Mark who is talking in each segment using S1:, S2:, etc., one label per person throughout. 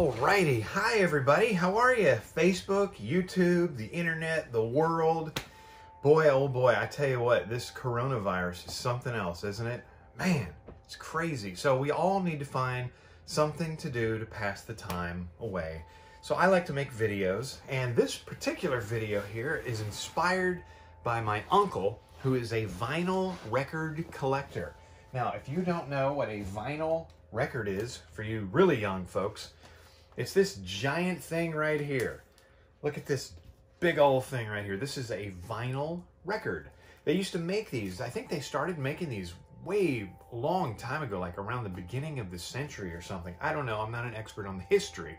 S1: Alrighty, hi everybody. How are you? Facebook, YouTube, the internet, the world. Boy, oh boy, I tell you what, this coronavirus is something else, isn't it? Man, it's crazy. So we all need to find something to do to pass the time away. So I like to make videos, and this particular video here is inspired by my uncle, who is a vinyl record collector. Now, if you don't know what a vinyl record is, for you really young folks, it's this giant thing right here. Look at this big old thing right here. This is a vinyl record. They used to make these. I think they started making these way long time ago, like around the beginning of the century or something. I don't know. I'm not an expert on the history.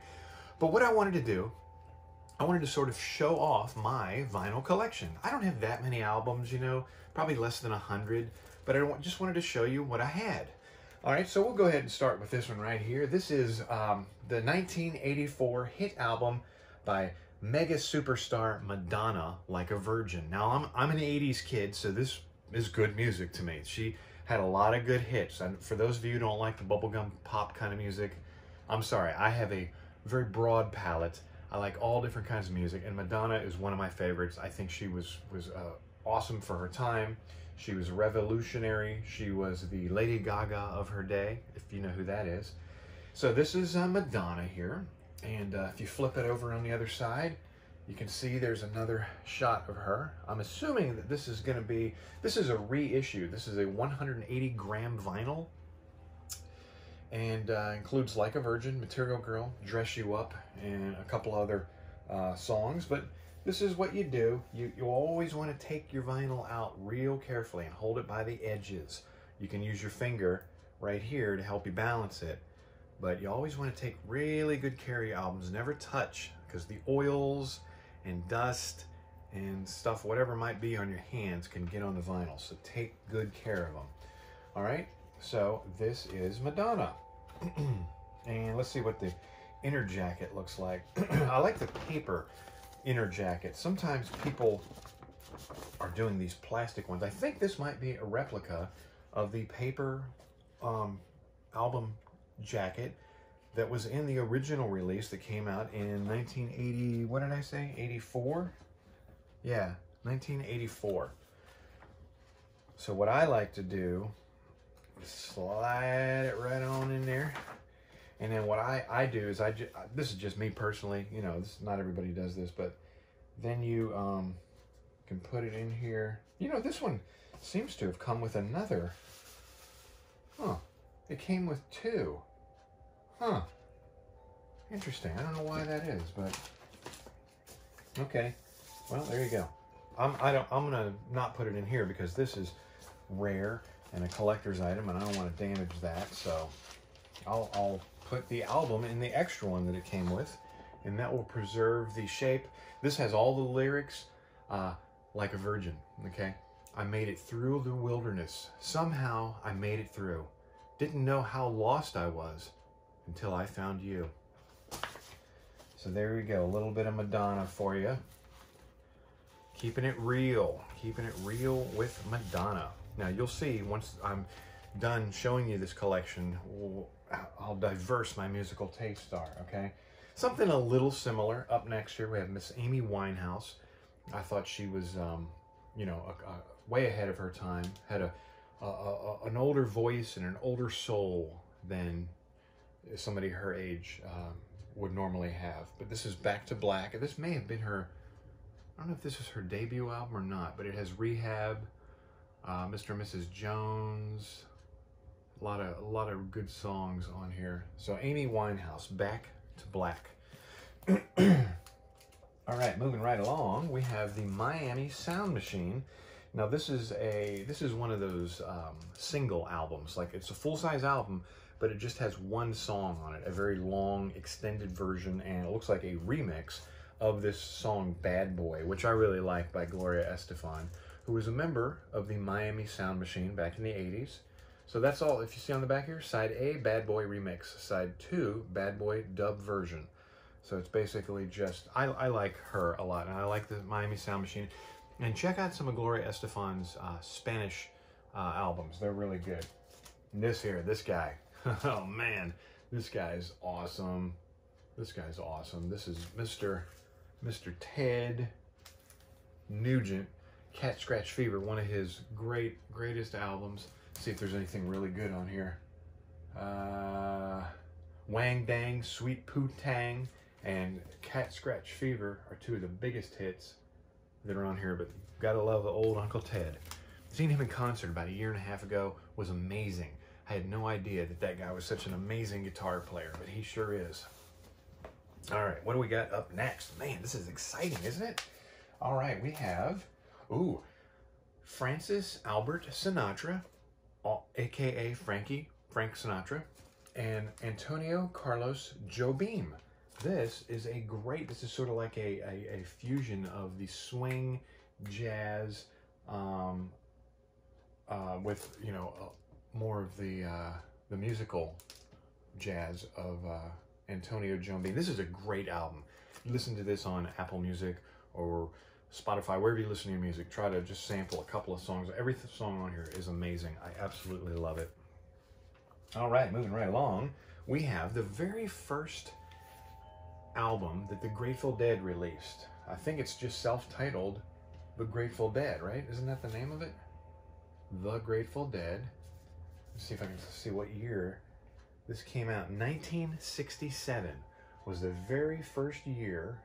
S1: But what I wanted to do, I wanted to sort of show off my vinyl collection. I don't have that many albums, you know, probably less than a hundred, but I just wanted to show you what I had. All right, so we'll go ahead and start with this one right here. This is um, the 1984 hit album by mega superstar Madonna, Like a Virgin. Now, I'm, I'm an 80s kid, so this is good music to me. She had a lot of good hits. And for those of you who don't like the bubblegum pop kind of music, I'm sorry. I have a very broad palette. I like all different kinds of music, and Madonna is one of my favorites. I think she was, was uh, awesome for her time. She was revolutionary. She was the Lady Gaga of her day, if you know who that is. So this is uh, Madonna here. And uh, if you flip it over on the other side, you can see there's another shot of her. I'm assuming that this is going to be, this is a reissue. This is a 180 gram vinyl and uh, includes Like a Virgin, Material Girl, Dress You Up, and a couple other uh, songs. But this is what you do. You, you always want to take your vinyl out real carefully and hold it by the edges. You can use your finger right here to help you balance it. But you always want to take really good care of your albums. Never touch because the oils and dust and stuff, whatever might be on your hands, can get on the vinyl. So take good care of them. All right. So this is Madonna. and let's see what the inner jacket looks like. I like the paper inner jacket. Sometimes people are doing these plastic ones. I think this might be a replica of the paper um, album jacket that was in the original release that came out in 1980, what did I say, 84? Yeah, 1984. So what I like to do, is slide it right on in there. And then what I, I do is I, just, this is just me personally, you know, this, not everybody does this, but then you um, can put it in here. You know, this one seems to have come with another. Huh. It came with two. Huh. Interesting. I don't know why that is, but okay. Well, there you go. I'm I don't I'm gonna not put it in here because this is rare and a collector's item, and I don't want to damage that. So I'll I'll put the album in the extra one that it came with, and that will preserve the shape. This has all the lyrics uh, like a virgin, okay? I made it through the wilderness. Somehow I made it through. Didn't know how lost I was until I found you. So there we go, a little bit of Madonna for you. Keeping it real, keeping it real with Madonna. Now you'll see once I'm done showing you this collection, I'll diverse my musical tastes are, okay? Something a little similar. Up next here, we have Miss Amy Winehouse. I thought she was, um, you know, a, a way ahead of her time. Had a, a, an older voice and an older soul than somebody her age um, would normally have. But this is Back to Black. This may have been her, I don't know if this is her debut album or not, but it has Rehab, uh, Mr. and Mrs. Jones, a lot of a lot of good songs on here. So Amy Winehouse, Back to Black. All right, moving right along, we have the Miami Sound Machine. Now this is a this is one of those um, single albums. Like it's a full size album, but it just has one song on it, a very long extended version, and it looks like a remix of this song "Bad Boy," which I really like by Gloria Estefan, who was a member of the Miami Sound Machine back in the '80s. So that's all. If you see on the back here, side A, Bad Boy Remix. Side 2, Bad Boy Dub Version. So it's basically just, I, I like her a lot, and I like the Miami Sound Machine. And check out some of Gloria Estefan's uh, Spanish uh, albums. They're really good. And this here, this guy. oh, man. This guy is awesome. This guy's awesome. This is Mr. Mr. Ted Nugent, Cat Scratch Fever, one of his great greatest albums. See if there's anything really good on here. Uh, Wang Dang, Sweet Poo Tang, and Cat Scratch Fever are two of the biggest hits that are on here, but gotta love the old Uncle Ted. Seeing him in concert about a year and a half ago was amazing. I had no idea that that guy was such an amazing guitar player, but he sure is. All right, what do we got up next? Man, this is exciting, isn't it? All right, we have, ooh, Francis Albert Sinatra, aka Frankie, Frank Sinatra, and Antonio Carlos Jobim. This is a great, this is sort of like a, a, a fusion of the swing, jazz, um, uh, with, you know, uh, more of the, uh, the musical jazz of uh, Antonio Jobim. This is a great album. Listen to this on Apple Music or Spotify, wherever you listen to your music. Try to just sample a couple of songs. Every song on here is amazing. I absolutely love it. All right, moving right along, we have the very first album that the Grateful Dead released. I think it's just self-titled The Grateful Dead, right? Isn't that the name of it? The Grateful Dead. Let's see if I can see what year this came out. 1967 was the very first year.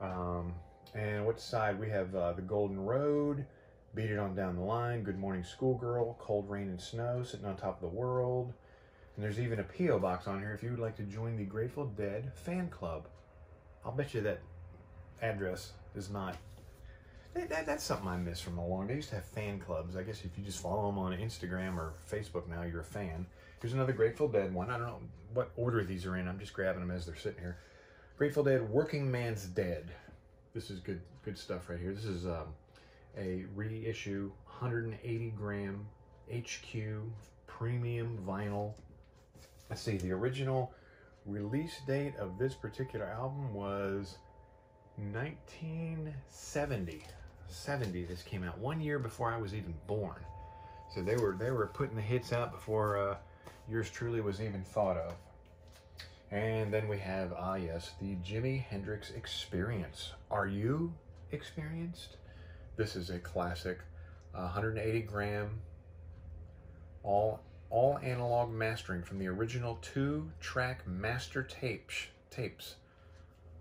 S1: Um, and what side? We have uh, The Golden Road, Beat It On Down the Line, Good Morning Schoolgirl, Cold Rain and Snow, Sitting on Top of the World, and there's even a P.O. box on here if you would like to join the Grateful Dead fan club. I'll bet you that address is not. That, that, that's something I miss from a long. I used to have fan clubs. I guess if you just follow them on Instagram or Facebook now, you're a fan. Here's another Grateful Dead one. I don't know what order these are in. I'm just grabbing them as they're sitting here. Grateful Dead, Working Man's Dead. This is good, good stuff right here. This is um, a reissue, 180 gram HQ premium vinyl let's see, the original release date of this particular album was 1970. 70 this came out one year before I was even born. So they were they were putting the hits out before uh, yours truly was even thought of. And then we have ah yes, the Jimi Hendrix Experience. Are you experienced? This is a classic, uh, 180 gram, all all analog mastering from the original two-track master tapes. Tapes.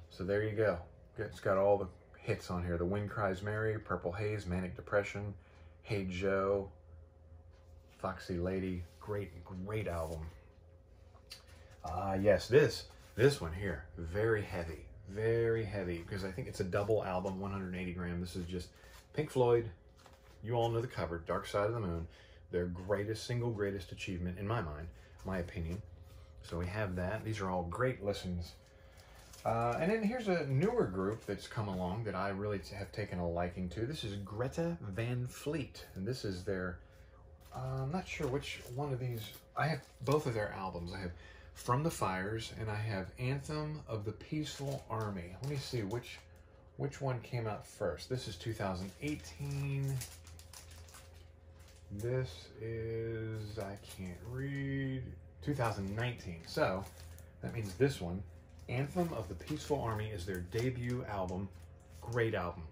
S1: So there you go. It's got all the hits on here. The Wind Cries Mary, Purple Haze, Manic Depression, Hey Joe, Foxy Lady. Great, great album. Ah, yes, this, this one here, very heavy, very heavy, because I think it's a double album, 180 gram. This is just Pink Floyd. You all know the cover, Dark Side of the Moon their greatest, single greatest achievement, in my mind, my opinion. So we have that. These are all great listens. Uh, and then here's a newer group that's come along that I really have taken a liking to. This is Greta Van Fleet, and this is their, uh, I'm not sure which one of these, I have both of their albums. I have From the Fires, and I have Anthem of the Peaceful Army. Let me see which, which one came out first. This is 2018. This is, I can't read, 2019. So that means this one, Anthem of the Peaceful Army, is their debut album. Great album.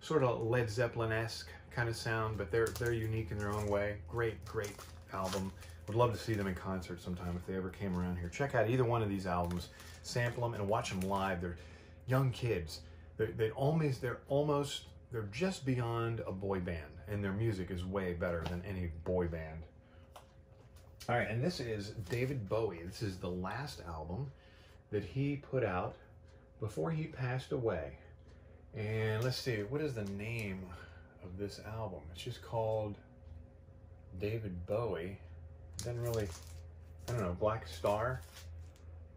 S1: Sort of Led Zeppelin-esque kind of sound, but they're they're unique in their own way. Great, great album. Would love to see them in concert sometime if they ever came around here. Check out either one of these albums, sample them, and watch them live. They're young kids. They're, they almost they're almost they're just beyond a boy band, and their music is way better than any boy band. All right, and this is David Bowie. This is the last album that he put out before he passed away. And let's see, what is the name of this album? It's just called David Bowie. Doesn't really, I don't know, Black Star.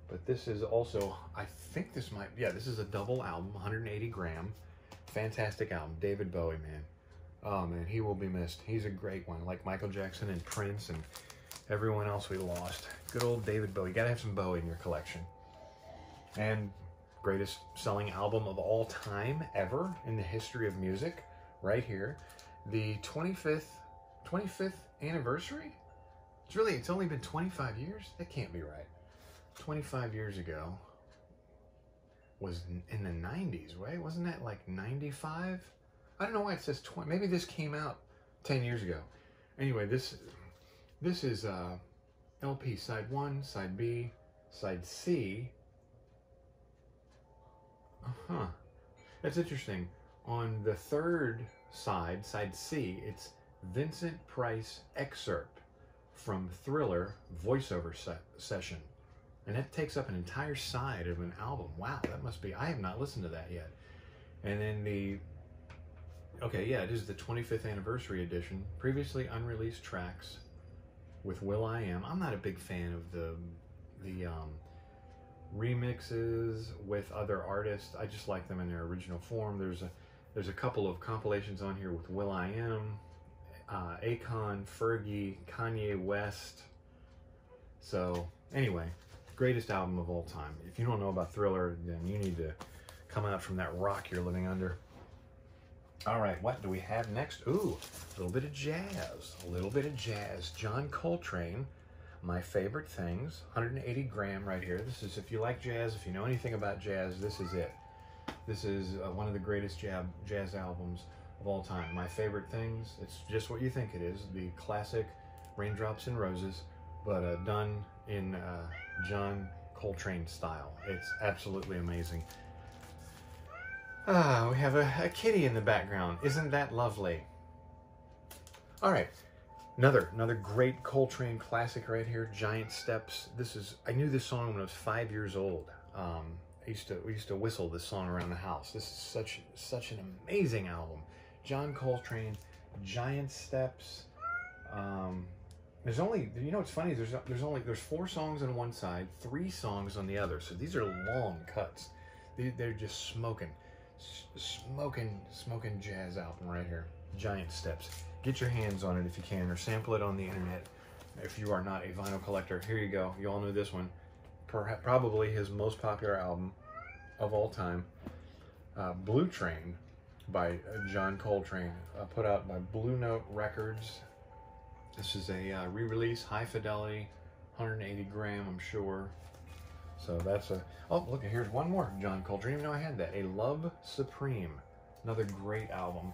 S1: But this is also, I think this might, yeah, this is a double album, 180 gram. Fantastic album. David Bowie, man. Oh, man, he will be missed. He's a great one, like Michael Jackson and Prince and everyone else we lost. Good old David Bowie. You gotta have some Bowie in your collection. And greatest selling album of all time ever in the history of music, right here. The 25th, 25th anniversary? It's really, it's only been 25 years? That can't be right. 25 years ago, was in the 90s, right? Wasn't that like 95? I don't know why it says 20. Maybe this came out 10 years ago. Anyway, this this is uh, LP side 1, side B, side C. Uh-huh. That's interesting. On the third side, side C, it's Vincent Price excerpt from Thriller voiceover se- session. And that takes up an entire side of an album. Wow, that must be, I have not listened to that yet. And then the, okay, yeah, it is the 25th anniversary edition. Previously unreleased tracks with will.i.am. I'm not a big fan of the, the, um, remixes with other artists. I just like them in their original form. There's a, there's a couple of compilations on here with will.i.am, uh, Akon, Fergie, Kanye West. So anyway, greatest album of all time. If you don't know about Thriller, then you need to come out from that rock you're living under. All right, what do we have next? Ooh, a little bit of jazz. A little bit of jazz. John Coltrane, my favorite things. 180 gram right here. This is, if you like jazz, if you know anything about jazz, this is it. This is uh, one of the greatest jazz, jazz albums of all time. My favorite things, it's just what you think it is. The classic Raindrops and Roses, but uh, done in uh, John Coltrane style. It's absolutely amazing. Ah, we have a, a kitty in the background. Isn't that lovely? All right, another another great Coltrane classic right here. Giant Steps. This is I knew this song when I was five years old. Um, I used to we used to whistle this song around the house. This is such such an amazing album. John Coltrane, Giant Steps. Um, there's only you know what's funny there's there's only there's four songs on one side, three songs on the other. So these are long cuts. They, they're just smoking, smoking, smoking jazz album right here. Giant Steps. Get your hands on it if you can, or sample it on the internet. If you are not a vinyl collector, here you go. You all know this one. Perhaps, probably his most popular album of all time, uh, Blue Train by John Coltrane, uh, put out by Blue Note Records. This is a uh, re-release, high fidelity, 180 gram, I'm sure. So that's a, oh, look, here's one more, John Coltrane. Even know I had that. A Love Supreme, another great album.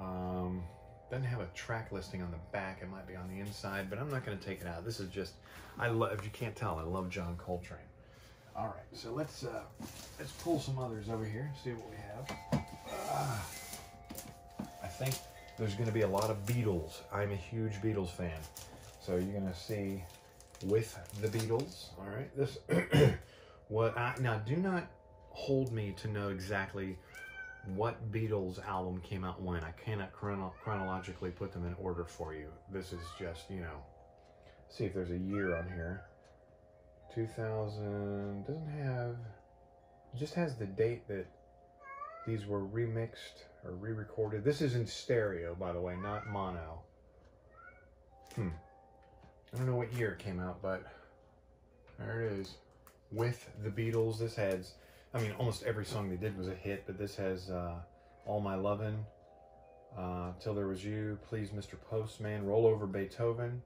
S1: Um, doesn't have a track listing on the back. It might be on the inside, but I'm not going to take it out. This is just, I love, if you can't tell, I love John Coltrane. All right, so let's uh, let's pull some others over here, see what we have. Uh, I think there's going to be a lot of Beatles. I'm a huge Beatles fan, so you're going to see with the Beatles. All right, this what I now do not hold me to know exactly what Beatles album came out when. I cannot chrono chronologically put them in order for you. This is just you know, see if there's a year on here. 2000 doesn't have just has the date that these were remixed or re-recorded this is in stereo by the way not mono hmm i don't know what year it came out but there it is with the beatles this has i mean almost every song they did was a hit but this has uh, all my lovin' uh, till there was you please mr postman roll over beethoven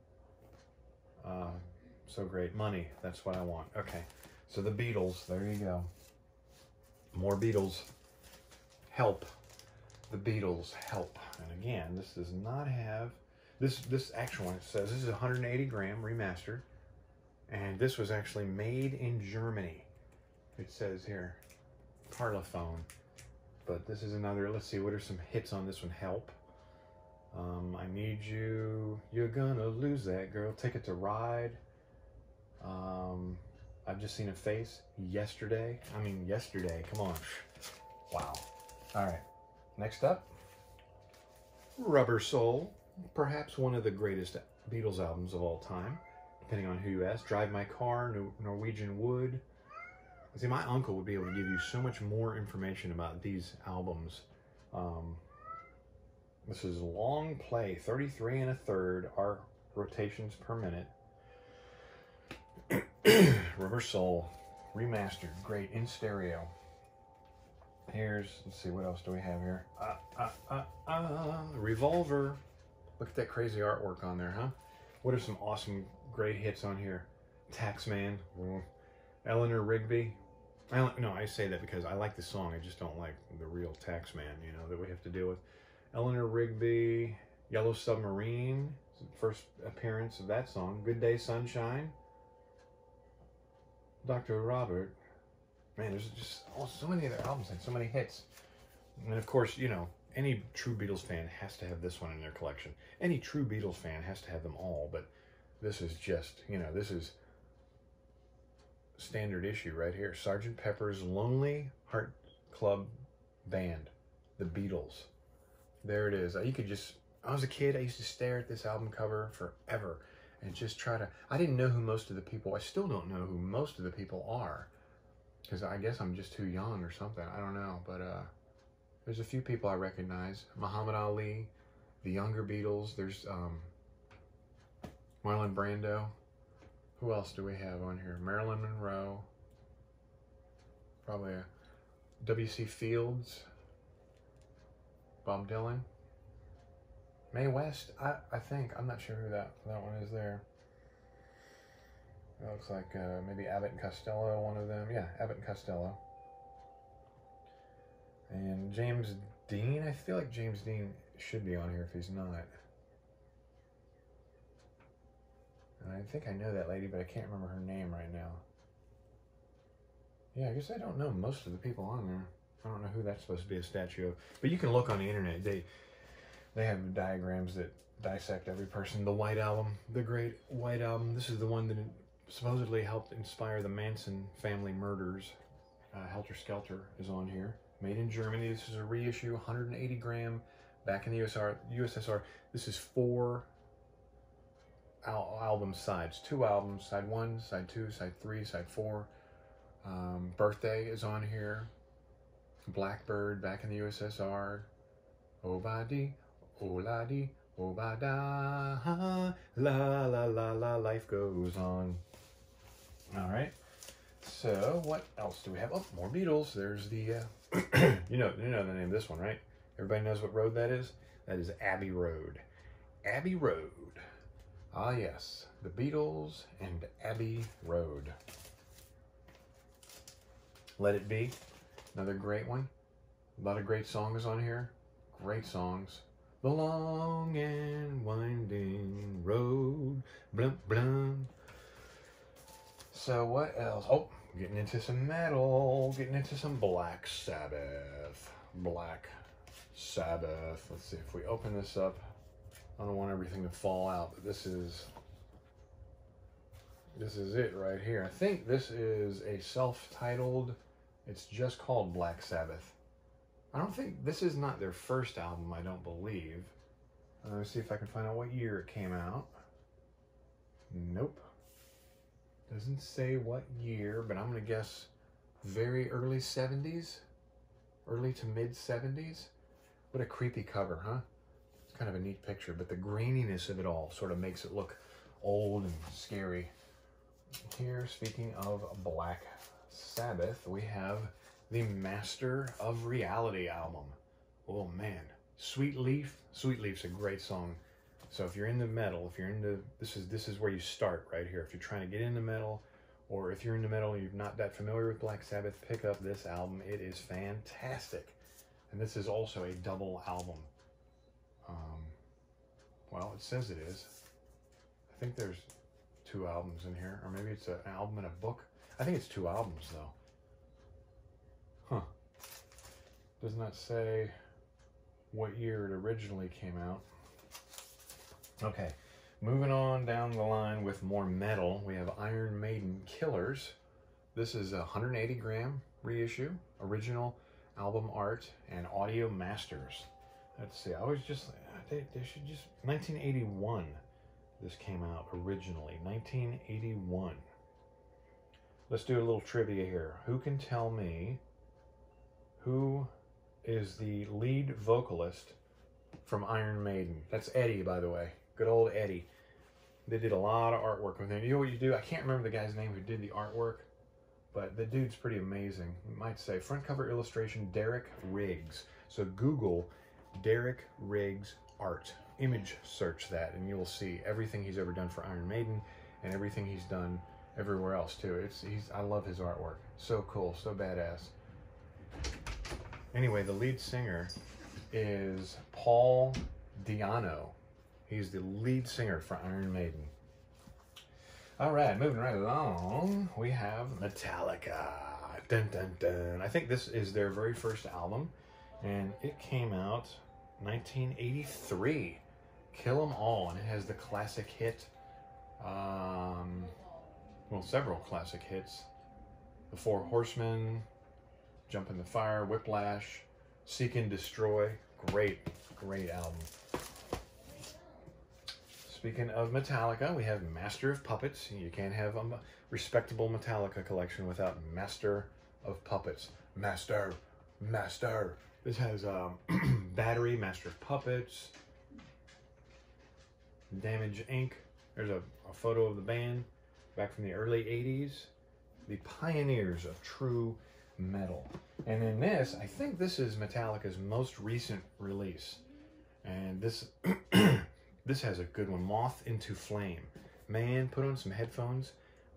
S1: uh, so great. Money, that's what I want. Okay, so the Beatles, there you go. More Beatles. Help. The Beatles, help. And again, this does not have, this this actual one, says this is 180 gram remastered. And this was actually made in Germany. It says here, Parlophone. But this is another, let's see, what are some hits on this one? Help. Um, I need you. You're gonna lose that girl. Ticket to Ride. Um, I've just seen a face yesterday. I mean, yesterday. Come on. Wow. All right. Next up, Rubber Soul. Perhaps one of the greatest Beatles albums of all time, depending on who you ask. Drive My Car, Norwegian Wood. See, my uncle would be able to give you so much more information about these albums. Um, this is long play, 33 and a third, our rotations per minute. Rubber Soul remastered, great in stereo. Here's let's see what else do we have here. Uh, uh, uh, uh, Revolver. Look at that crazy artwork on there, huh? What are some awesome, great hits on here? Taxman, Eleanor Rigby. I no, I say that because I like the song. I just don't like the real tax man, you know, that we have to deal with. Eleanor Rigby, Yellow Submarine, first appearance of that song. Good Day Sunshine. Dr. Robert. Man, there's just oh, so many other albums and so many hits. And of course, you know, any true Beatles fan has to have this one in their collection. Any true Beatles fan has to have them all, but this is just, you know, this is standard issue right here. Sergeant Pepper's Lonely Heart Club Band, The Beatles. There it is. You could just, I was a kid, I used to stare at this album cover forever and just try to, I didn't know who most of the people, I still don't know who most of the people are. Because I guess I'm just too young or something. I don't know. But uh, there's a few people I recognize. Muhammad Ali, the younger Beatles. There's um, Marlon Brando. Who else do we have on here? Marilyn Monroe. Probably a W.C. Fields. Bob Dylan. Mae West, I, I think. I'm not sure who that, that one is there. It looks like uh, maybe Abbott and Costello, one of them. Yeah, Abbott and Costello. And James Dean, I feel like James Dean should be on here if he's not. And I think I know that lady, but I can't remember her name right now. Yeah, I guess I don't know most of the people on there. I don't know who that's supposed to be a statue of. But you can look on the internet. They they have diagrams that dissect every person. The White Album, the Great White Album. This is the one that supposedly helped inspire the Manson family murders. Uh, Helter Skelter is on here. Made in Germany. This is a reissue, 180 gram, back in the USSR. USSR. This is four al album sides. Two albums, side one, side two, side three, side four. Um, Birthday is on here. Blackbird, back in the USSR. Obadi, Oladi, Obada, la la la la, life goes on. All right. So what else do we have? Oh, more Beatles. There's the, uh, you know, you know the name of this one, right? Everybody knows what road that is. That is Abbey Road. Abbey Road. Ah, yes, the Beatles and Abbey Road. Let It Be, another great one. A lot of great songs on here. Great songs. The long and winding road. Blum, blum. So what else? Oh, getting into some metal, getting into some Black Sabbath. Black Sabbath. Let's see if we open this up. I don't want everything to fall out, but this is this is it right here. I think this is a self-titled. It's just called Black Sabbath. I don't think this is not their first album. I don't believe. Uh, let me see if I can find out what year it came out. Nope. Doesn't say what year, but I'm going to guess very early 70s, early to mid 70s. What a creepy cover, huh? It's kind of a neat picture, but the graininess of it all sort of makes it look old and scary. Here, speaking of Black Sabbath, we have the Master of Reality album. Oh man, Sweet Leaf. Sweet Leaf's a great song. So if you're into metal, if you're into this is this is where you start right here. If you're trying to get into metal, or if you're into metal and you're not that familiar with Black Sabbath, pick up this album. It is fantastic, and this is also a double album. Um, well, it says it is. I think there's two albums in here, or maybe it's an album and a book. I think it's two albums though. Huh. Does not that say what year it originally came out. Okay, moving on down the line with more metal, we have Iron Maiden Killers. This is a 180 gram reissue, original album art, and audio masters. Let's see, I was just, they, they should just, 1981 this came out originally, 1981. Let's do a little trivia here. Who can tell me who is the lead vocalist from Iron Maiden? That's Eddie, by the way. Good old Eddie. They did a lot of artwork with him. You know what you do? I can't remember the guy's name who did the artwork, but the dude's pretty amazing. You might say front cover illustration Derek Riggs. So Google Derek Riggs art. Image search that, and you'll see everything he's ever done for Iron Maiden and everything he's done, everywhere else too. It's he's I love his artwork. So cool, so badass. Anyway, the lead singer is Paul Di'Anno. He's the lead singer for Iron Maiden. All right, moving right along, we have Metallica. Dun dun dun. I think this is their very first album, and it came out 1983. Kill 'Em All, and it has the classic hit. Um, well, several classic hits. The Four Horsemen, Jump in the Fire, Whiplash, Seek and Destroy. Great, great album. Speaking of Metallica, we have Master of Puppets. You can't have a respectable Metallica collection without Master of Puppets. Master, Master. This has um, Battery, Master of Puppets, Damage Inc. There's a, a photo of the band back from the early 80s. The pioneers of true metal. And in this, I think this is Metallica's most recent release. And this this has a good one, Moth into Flame. Man, put on some headphones,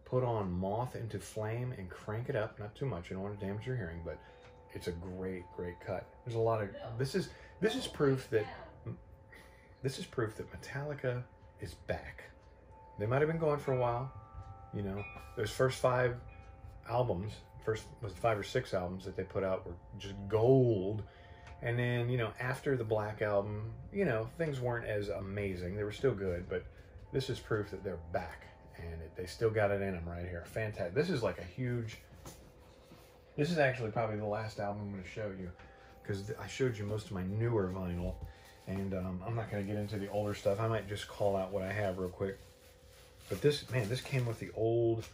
S1: put on Moth into Flame and crank it up. Not too much, you don't want to damage your hearing, but it's a great, great cut. There's a lot of this is this is proof that this is proof that Metallica is back. They might have been going for a while, you know. Those first five albums, first was five or six albums that they put out were just gold. And then, you know, after the Black album, you know, things weren't as amazing. They were still good, but this is proof that they're back and it, they still got it in them right here. Fantastic. This is like a huge. This is actually probably the last album I'm going to show you because I showed you most of my newer vinyl, and um, I'm not going to get into the older stuff. I might just call out what I have real quick. But this, man, this came with the old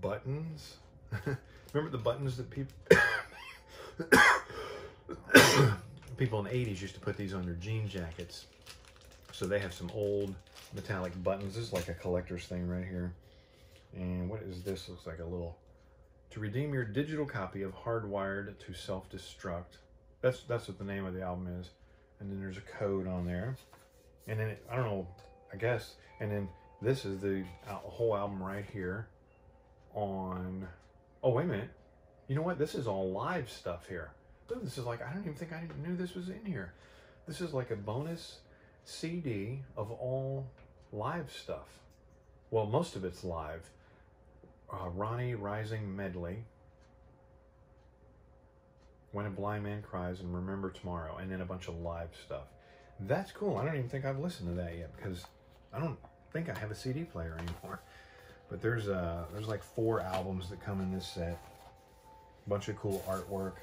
S1: buttons. Remember the buttons that people people in the 80s used to put these on their jean jackets. So they have some old metallic buttons. This is like a collector's thing right here. And what is this? Looks like a little to redeem your digital copy of Hardwired to Self-Destruct. That's that's what the name of the album is. And then there's a code on there. And then it, I don't know, I guess. And then this is the whole album right here on Oh, wait a minute. You know what? This is all live stuff here. This is like I don't even think I knew this was in here. This is like a bonus CD of all live stuff. Well, most of it's live. Uh, Ronnie Rising medley. When a Blind Man Cries and Remember Tomorrow, and then a bunch of live stuff. That's cool. I don't even think I've listened to that yet because I don't think I have a CD player anymore. But there's uh there's like four albums that come in this set. Bunch of cool artwork.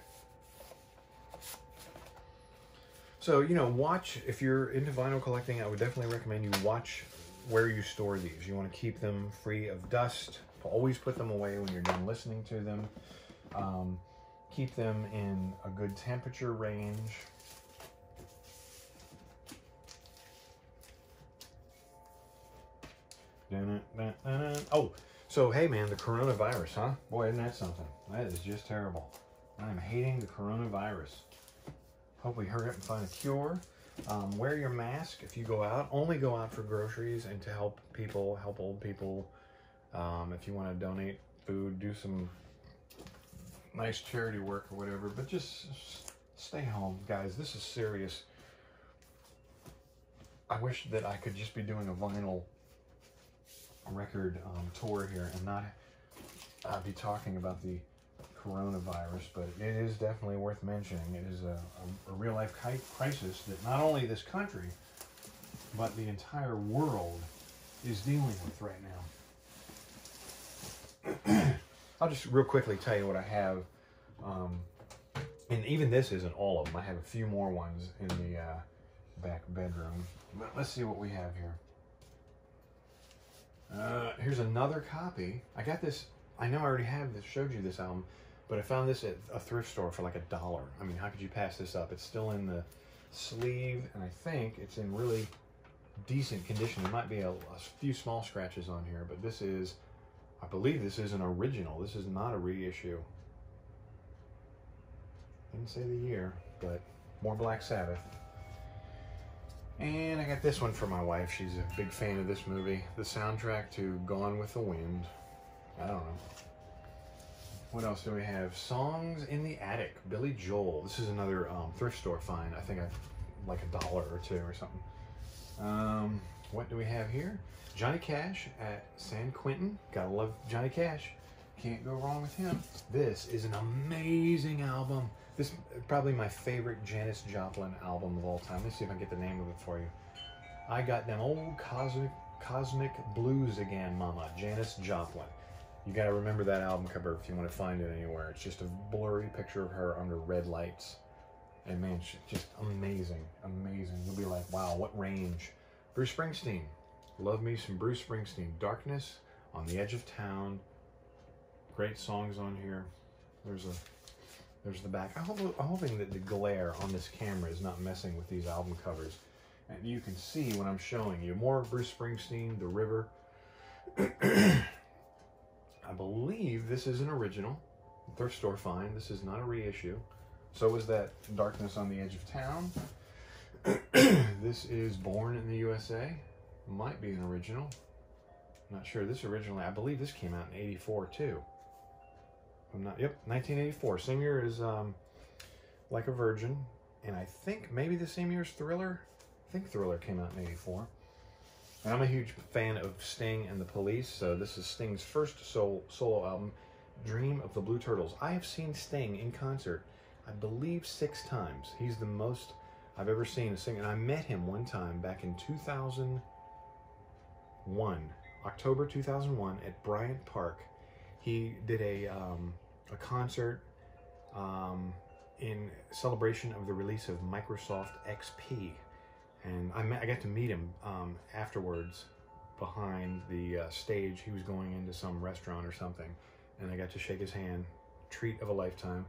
S1: So, you know, watch, if you're into vinyl collecting, I would definitely recommend you watch where you store these. You want to keep them free of dust. Always put them away when you're done listening to them. Um, keep them in a good temperature range. Oh, so hey man, the coronavirus, huh? Boy, isn't that something? That is just terrible. I'm hating the coronavirus. Hope we hurry up and find a cure. Um, wear your mask if you go out. Only go out for groceries and to help people, help old people. Um, if you want to donate food, do some nice charity work or whatever. But just stay home, guys. This is serious. I wish that I could just be doing a vinyl record um, tour here and not uh, be talking about the coronavirus, but it is definitely worth mentioning. It is a, a, a real life crisis that not only this country, but the entire world is dealing with right now. I'll just real quickly tell you what I have. Um, and even this isn't all of them. I have a few more ones in the uh, back bedroom. But let's see what we have here. Uh, here's another copy. I got this. I know I already have this. Showed you this album, but I found this at a thrift store for like a dollar. I mean, how could you pass this up? It's still in the sleeve, and I think it's in really decent condition. There might be a, a few small scratches on here, but this is, I believe, this is an original. This is not a reissue. Didn't say the year, but more Black Sabbath. And I got this one for my wife. She's a big fan of this movie. The soundtrack to Gone with the Wind. I don't know. What else do we have? Songs in the Attic, Billy Joel. This is another um, thrift store find. I think I like a dollar or two or something. Um, what do we have here? Johnny Cash at San Quentin. Gotta love Johnny Cash. Can't go wrong with him. This is an amazing album. This is probably my favorite Janis Joplin album of all time. Let's see if I can get the name of it for you. I got them old cosmic cosmic blues again, Mama. Janis Joplin. You got to remember that album cover if you want to find it anywhere. It's just a blurry picture of her under red lights. And man, she's just amazing, amazing. You'll be like, wow, what range. Bruce Springsteen. Love me some Bruce Springsteen. Darkness, On the Edge of Town. Great songs on here. There's a there's the back. I hope, I'm hoping that the glare on this camera is not messing with these album covers. And you can see what I'm showing you. More Bruce Springsteen, The River. I believe this is an original. Thrift store find. This is not a reissue. So is that Darkness on the Edge of Town. this is Born in the USA. Might be an original. Not sure. This originally, I believe this came out in 84 too. I'm not, yep, 1984. Same year as um, Like a Virgin. And I think maybe the same year as Thriller. I think Thriller came out in 84. And I'm a huge fan of Sting and the Police, so this is Sting's first solo, solo album, Dream of the Blue Turtles. I have seen Sting in concert, I believe six times. He's the most I've ever seen a singer. And I met him one time back in 2001, October 2001, at Bryant Park. He did a, um, a concert um, in celebration of the release of Microsoft XP and I, met, I got to meet him um, afterwards behind the uh, stage. He was going into some restaurant or something, and I got to shake his hand, treat of a lifetime.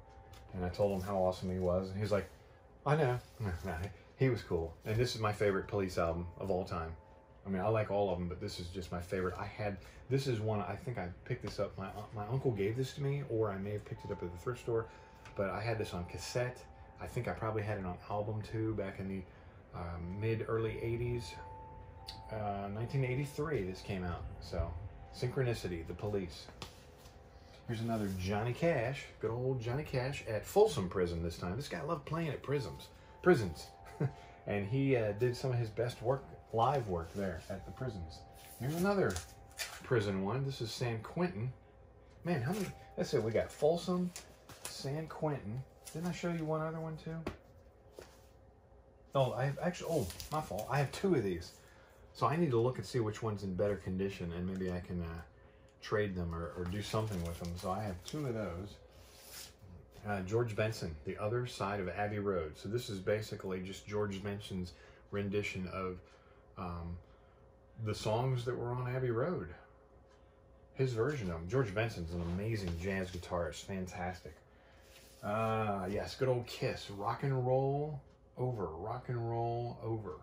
S1: And I told him how awesome he was, and he's like, "I know." he was cool, and this is my favorite Police album of all time. I mean, I like all of them, but this is just my favorite. I had this is one I think I picked this up. My my uncle gave this to me, or I may have picked it up at the thrift store. But I had this on cassette. I think I probably had it on album too back in the mid early 80s. Uh, 1983, this came out. So, Synchronicity, The Police. Here's another Johnny Cash, good old Johnny Cash at Folsom Prison this time. This guy loved playing at prisons, prisons, and he uh, did some of his best work, live work there at the prisons. Here's another prison one. This is San Quentin. Man, how many? Let's see. We got Folsom, San Quentin. Didn't I show you one other one too? Oh, I have actually, oh, my fault. I have two of these. So I need to look and see which one's in better condition and maybe I can uh, trade them or, or, do something with them. So I have two of those. Uh, George Benson, The Other Side of Abbey Road. So this is basically just George Benson's rendition of um, the songs that were on Abbey Road. His version of them. George Benson's an amazing jazz guitarist. Fantastic. Uh, yes, good old Kiss. Rock and roll rock and roll over.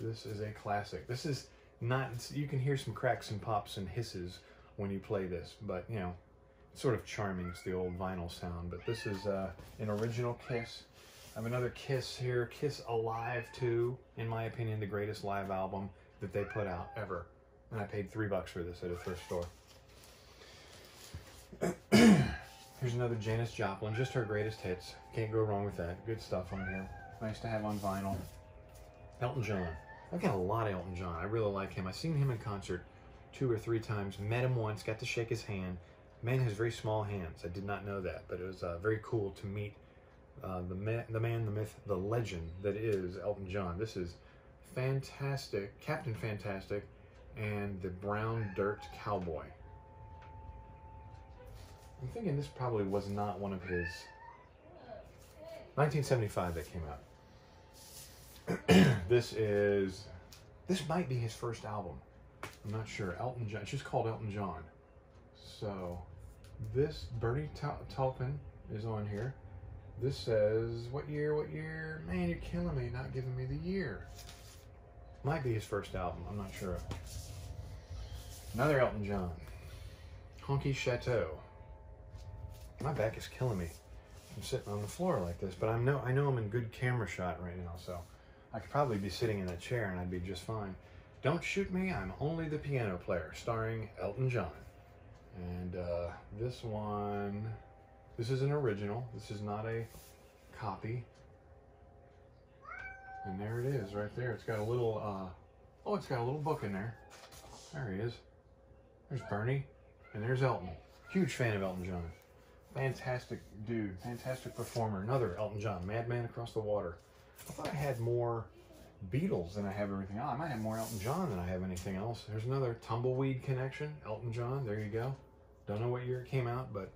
S1: This is a classic. This is not, you can hear some cracks and pops and hisses when you play this, but you know, it's sort of charming. It's the old vinyl sound, but this is uh, an original Kiss. I have another Kiss here, Kiss Alive 2, in my opinion, the greatest live album that they put out ever. And I paid three bucks for this at a thrift store. Here's another Janis Joplin, just her greatest hits. Can't go wrong with that. Good stuff on here. Nice to have on vinyl. Elton John. I've got a lot of Elton John. I really like him. I've seen him in concert two or three times. Met him once. Got to shake his hand. Man has very small hands. I did not know that, but it was uh, very cool to meet uh, the, man, the man, the myth, the legend that is Elton John. This is fantastic, Captain Fantastic, and the Brown Dirt Cowboy. I'm thinking this probably was not one of his 1975 that came out. this is this might be his first album. I'm not sure. Elton John. It's just called Elton John. So this Bernie Taupin is on here. This says what year? What year? Man, you're killing me not giving me the year. Might be his first album. I'm not sure. Another Elton John. Honky Chateau. My back is killing me. I'm sitting on the floor like this, but I know I know I'm in good camera shot right now, so I could probably be sitting in a chair and I'd be just fine. Don't shoot me, I'm only the piano player, starring Elton John. And uh, this one, this is an original. This is not a copy. And there it is, right there. It's got a little, uh, oh, it's got a little book in there. There he is. There's Bernie, and there's Elton. Huge fan of Elton John. Fantastic dude, fantastic performer. Another Elton John, Madman Across the Water. I thought I had more Beatles than I have everything else. I might have more Elton John than I have anything else. There's another Tumbleweed connection, Elton John. There you go. Don't know what year it came out, but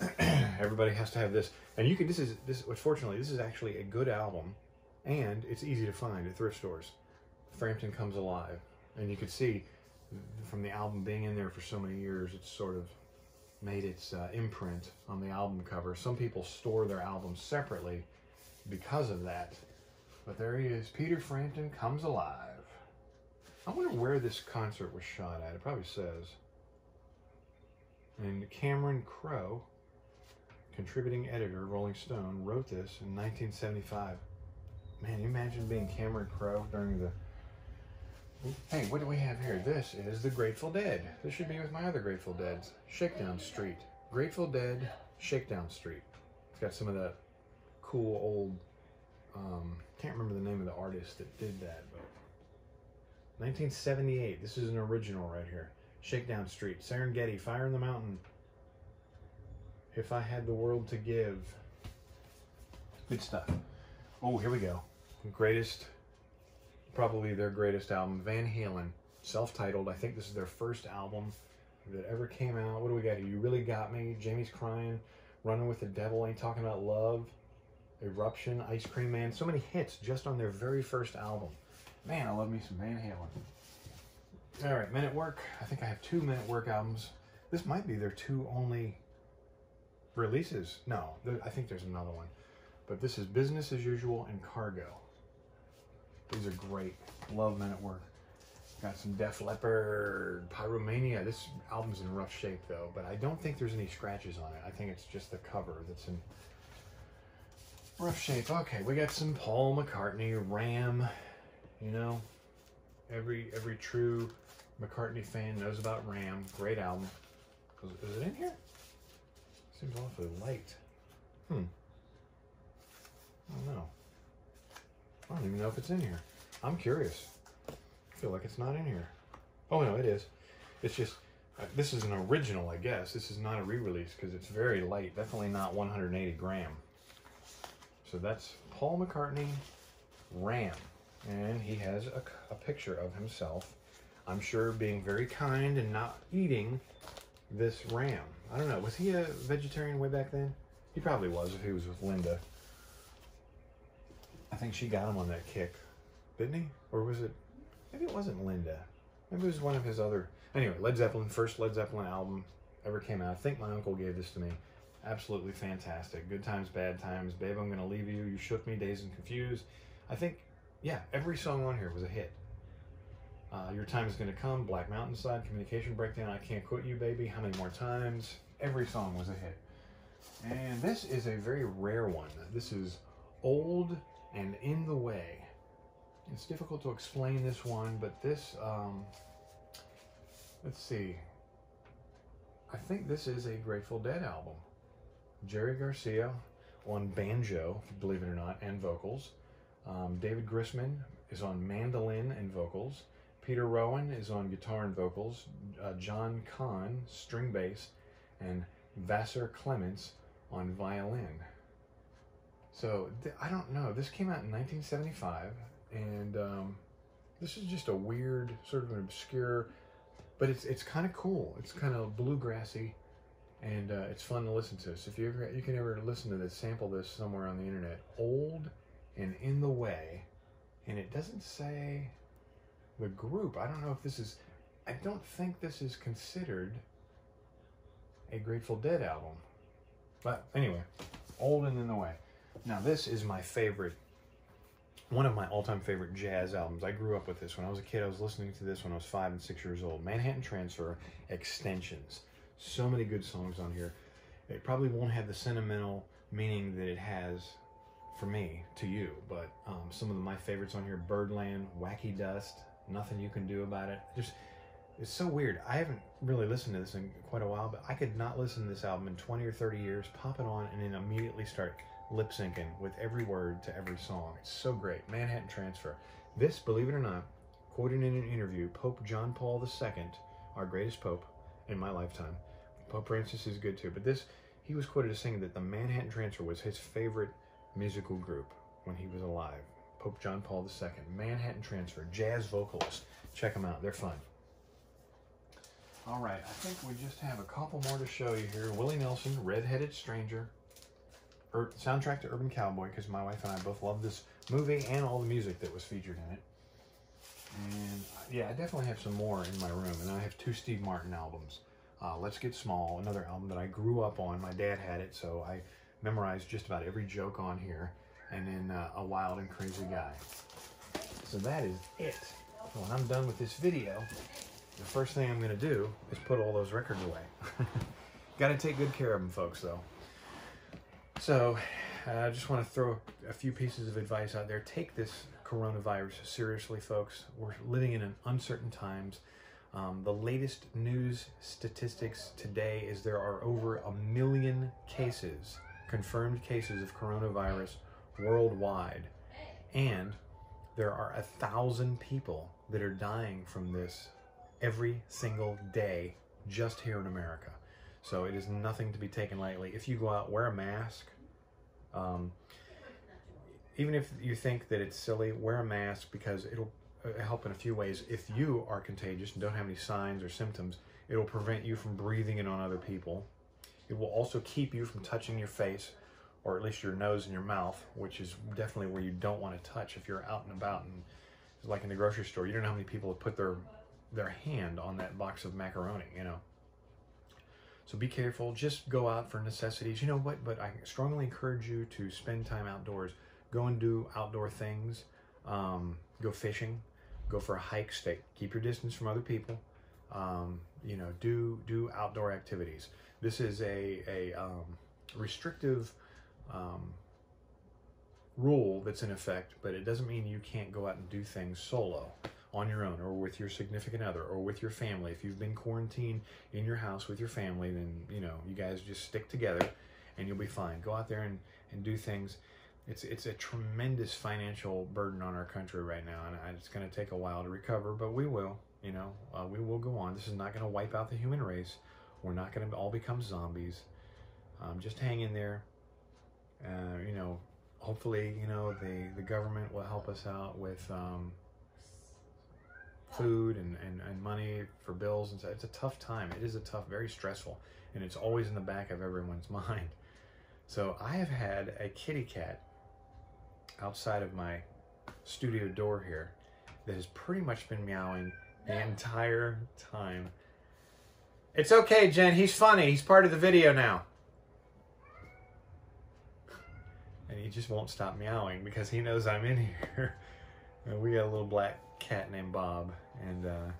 S1: everybody has to have this. And you can. This is this. Fortunately, this is actually a good album, and it's easy to find at thrift stores. Frampton comes alive, and you can see from the album being in there for so many years, it's sort of made its uh, imprint on the album cover. Some people store their albums separately because of that. But there he is. Peter Frampton comes alive. I wonder where this concert was shot at. It probably says. And Cameron Crowe, contributing editor, Rolling Stone, wrote this in 1975. Man, you imagine being Cameron Crowe during the. Hey, what do we have here? This is the Grateful Dead. This should be with my other Grateful Deads. Shakedown Street. Grateful Dead, Shakedown Street. It's got some of that cool old. Um, can't remember the name of the artist that did that, but 1978. This is an original right here. Shakedown Street, Serengeti, Fire in the Mountain. If I had the world to give. Good stuff. Oh, here we go. Greatest, probably their greatest album, Van Halen, self-titled. I think this is their first album that ever came out. What do we got? You Really Got Me, Jamie's Crying, Running with the Devil, Ain't Talking About Love, Eruption, Ice Cream Man. So many hits just on their very first album. Man, I love me some Van Halen. All right, Men at Work. I think I have two Men at Work albums. This might be their two only releases. No, I think there's another one. But this is Business as Usual and Cargo. These are great. Love Men at Work. Got some Def Leppard, Pyromania. This album's in rough shape though, but I don't think there's any scratches on it. I think it's just the cover that's in rough shape. Okay, we got some Paul McCartney, Ram. You know, every every true McCartney fan knows about Ram. Great album. Is, it in here? Seems awfully light. Hmm. I don't know. I don't even know if it's in here. I'm curious. I feel like it's not in here. Oh no, it is. It's just uh, this is an original, I guess. This is not a re-release because it's very light. Definitely not 180 gram. So that's Paul McCartney, Ram, and he has a, a picture of himself. I'm sure being very kind and not eating this ram. I don't know. Was he a vegetarian way back then? He probably was if he was with Linda. I think she got him on that kick, didn't he? Or was it? Maybe it wasn't Linda. Maybe it was one of his other. Anyway, Led Zeppelin, first Led Zeppelin album ever came out. I think my uncle gave this to me. Absolutely fantastic. Good times, bad times. Babe, I'm gonna leave you. You shook me, dazed and confused. I think, yeah, every song on here was a hit. Uh, Your time is gonna come. Black Mountainside, Communication Breakdown. I can't quit you, baby. How many more times? Every song was a hit. And this is a very rare one. This is old and in the way. It's difficult to explain this one, but this, um, let's see. I think this is a Grateful Dead album. Jerry Garcia on banjo, believe it or not, and vocals. Um, David Grisman is on mandolin and vocals. Peter Rowan is on guitar and vocals. Uh, John Kahn, string bass, and Vassar Clements on violin. So I don't know. This came out in 1975, and um, this is just a weird, sort of an obscure, but it's it's kind of cool. It's kind of bluegrassy, and uh, it's fun to listen to. So if you ever you can ever listen to this, sample this somewhere on the internet. Old and in the way, and it doesn't say the group. I don't know if this is. I don't think this is considered a Grateful Dead album. But anyway, old and in the way. Now this is my favorite, one of my all-time favorite jazz albums. I grew up with this when I was a kid. I was listening to this when I was five and six years old. Manhattan Transfer, Extensions. So many good songs on here. It probably won't have the sentimental meaning that it has for me to you, but um, some of my favorites on here: Birdland, Wacky Dust, Nothing You Can Do About It. Just it's so weird. I haven't really listened to this in quite a while, but I could not listen to this album in 20 or 30 years, pop it on, and then immediately start lip syncing with every word to every song. It's so great. Manhattan Transfer. This, believe it or not, quoted in an interview, Pope John Paul II, our greatest pope in my lifetime. Pope Francis is good too, but this, he was quoted as saying that the Manhattan Transfer was his favorite musical group when he was alive. Pope John Paul II, Manhattan Transfer, jazz vocalist. Check them out, they're fun. All right, I think we just have a couple more to show you here. Willie Nelson, Red-Headed Stranger, Ur- soundtrack to Urban Cowboy, because my wife and I both love this movie and all the music that was featured in it. And yeah, I definitely have some more in my room, and I have two Steve Martin albums. Uh, Let's Get Small, another album that I grew up on. My dad had it, so I memorized just about every joke on here. And then uh, A Wild and Crazy Guy. So that is it. When I'm done with this video, the first thing I'm going to do is put all those records away. Got to take good care of them, folks, though. So, I just want to throw a few pieces of advice out there. Take this coronavirus seriously, folks. We're living in an uncertain times. Um, the latest news statistics today is there are over a million cases, confirmed cases of coronavirus worldwide, and there are a thousand people that are dying from this every single day just here in America. So it is nothing to be taken lightly. If you go out, wear a mask. Um, even if you think that it's silly, wear a mask because it'll uh, help in a few ways. If you are contagious and don't have any signs or symptoms, it'll prevent you from breathing it on other people. It will also keep you from touching your face or at least your nose and your mouth, which is definitely where you don't want to touch if you're out and about and like in the grocery store. You don't know how many people have put their their hand on that box of macaroni, you know. So be careful. Just go out for necessities. You know what? But I strongly encourage you to spend time outdoors. Go and do outdoor things. Um, go fishing. Go for a hike. Stay. Keep your distance from other people. Um, you know, do do outdoor activities. This is a a um, restrictive um, rule that's in effect, but it doesn't mean you can't go out and do things solo on your own or with your significant other or with your family. If you've been quarantined in your house with your family, then you know you guys just stick together and you'll be fine. Go out there and, and do things. It's it's a tremendous financial burden on our country right now, and it's going to take a while to recover, but we will. You know, uh, we will go on. This is not going to wipe out the human race. We're not going to all become zombies. Um, just hang in there. Uh, you know, hopefully, you know, the, the government will help us out with um, food and, and, and money for bills and so it's a tough time it is a tough very stressful and it's always in the back of everyone's mind so i have had a kitty cat outside of my studio door here that has pretty much been meowing the entire time it's okay jen he's funny he's part of the video now and he just won't stop meowing because he knows i'm in here and we got a little black cat named Bob, and uh,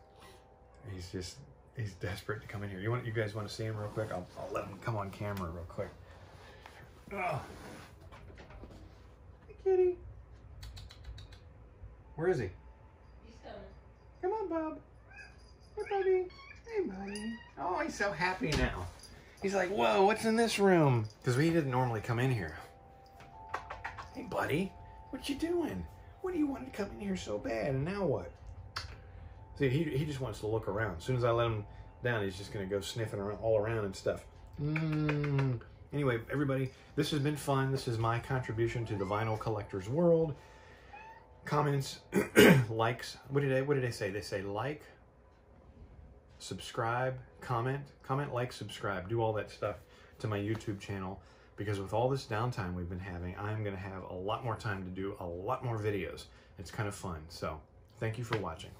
S1: he's just he's desperate to come in here. You want you guys want to see him real quick? I'll, I'll let him come on camera real quick. Oh. Kitty. Where is he?
S2: He's coming.
S1: Come on, Bob. Hey, buddy. Hey, buddy. Oh, he's so happy now. He's like, whoa, what's in this room? Because we didn't normally come in here. Hey, buddy. What you doing? What do you want to come in here so bad? And now what? See, he, he just wants to look around. As soon as I let him down, he's just going to go sniffing around, all around and stuff. Mm. Anyway, everybody, this has been fun. This is my contribution to the vinyl collector's world. Comments, likes. What did I what did I say? They say like, subscribe, comment, comment, like, subscribe. Do all that stuff to my YouTube channel because with all this downtime we've been having, I'm going to have a lot more time to do a lot more videos. It's kind of fun. So, thank you for watching.